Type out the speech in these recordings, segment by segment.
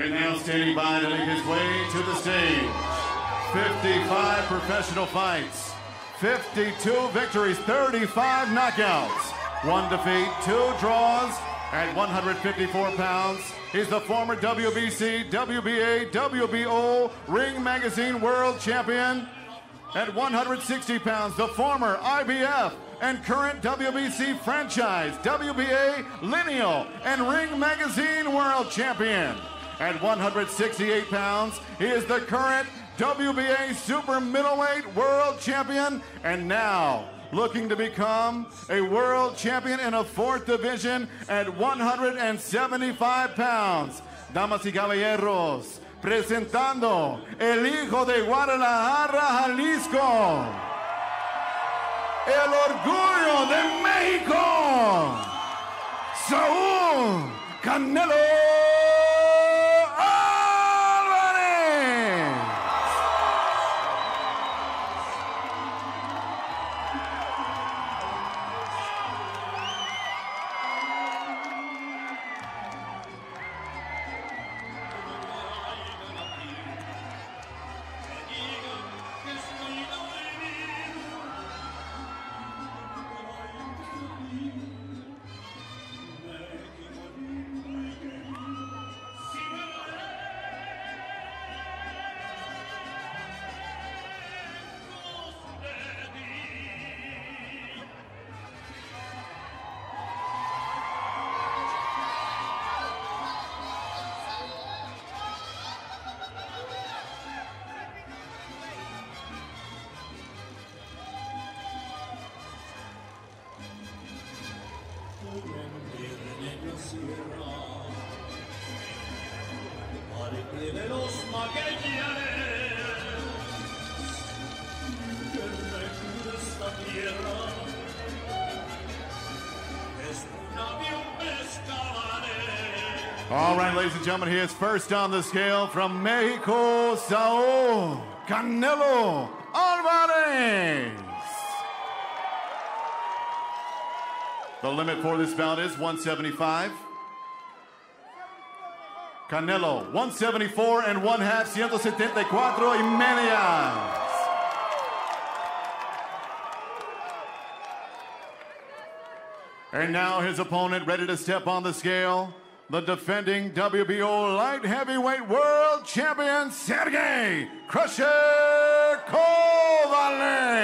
And now standing by to make his way to the stage. 55 professional fights, 52 victories, 35 knockouts, one defeat, two draws. At 154 pounds, he's the former WBC, WBA, WBO Ring Magazine World Champion. At 160 pounds, the former IBF and current WBC franchise, WBA Lineal and Ring Magazine World Champion. At 168 pounds, he is the current WBA Super Middleweight World Champion and now looking to become a world champion in a fourth division at 175 pounds. Damas y caballeros, presentando el hijo de Guadalajara, Jalisco, el orgullo de México, Saúl Canelo. All right, ladies and gentlemen, here's first on the scale from Mexico, Saúl Canelo Alvarez. The limit for this bout is 175. Canelo, 174 and one half, 174 y media. And now his opponent ready to step on the scale, the defending WBO light heavyweight world champion, Sergey Crusher Kovalev.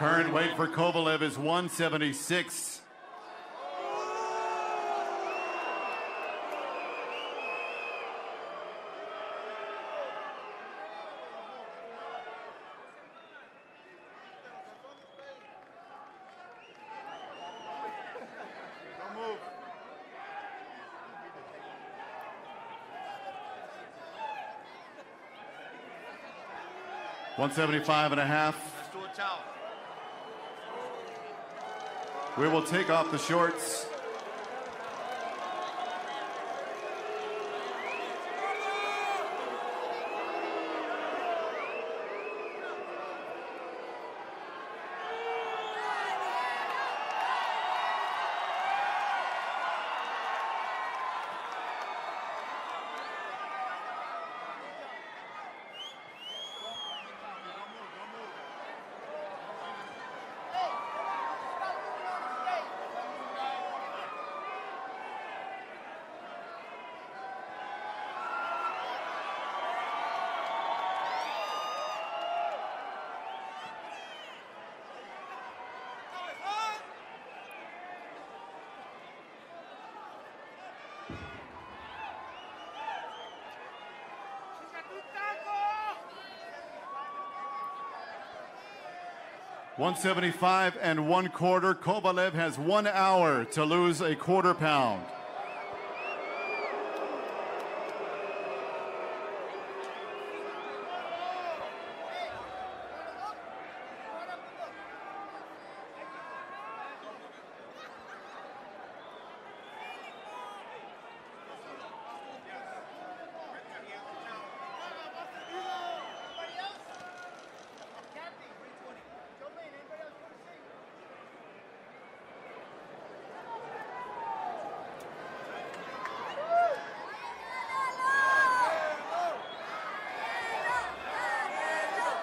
Current weight for Kovalev is 176. One seventy-five and a half. We will take off the shorts. One seventy-five and one quarter. Kovalev has one hour to lose a quarter pound.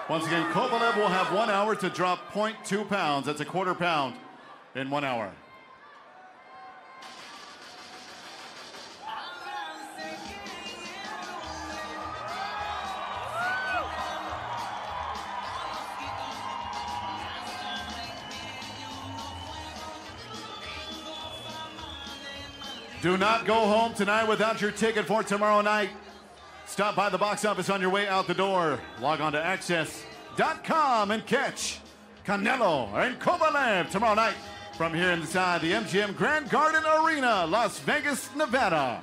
Once again, Kovalev will have one hour to drop 0.2 pounds. That's a quarter pound in one hour. Do not go home tonight without your ticket for tomorrow night. Stop by the box office on your way out the door. Log on to axs.com and catch Canelo and Kovalev tomorrow night from here inside the MGM Grand Garden Arena, Las Vegas, Nevada.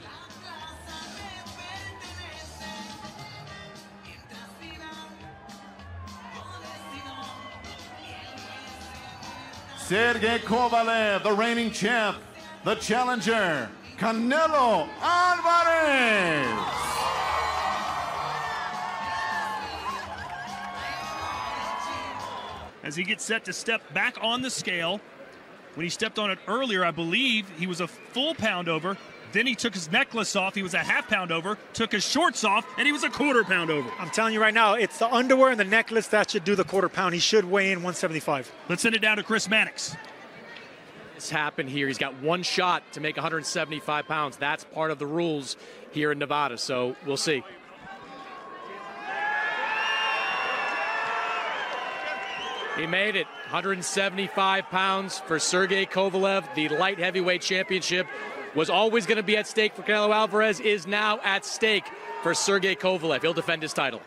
Sergey Kovalev, the reigning champ, the challenger, Canelo Alvarez. As he gets set to step back on the scale. When he stepped on it earlier, I believe he was a full pound over. Then he took his necklace off. He was a half pound over. Took his shorts off, and he was a quarter pound over. I'm telling you right now, it's the underwear and the necklace that should do the quarter pound. He should weigh in 175. Let's send it down to Chris Mannix. This happened here. He's got one shot to make 175 pounds. That's part of the rules here in Nevada. So we'll see. He made it 175 pounds for Sergey Kovalev. The light heavyweight championship was always going to be at stake for Canelo Alvarez, is now at stake for Sergey Kovalev. He'll defend his title.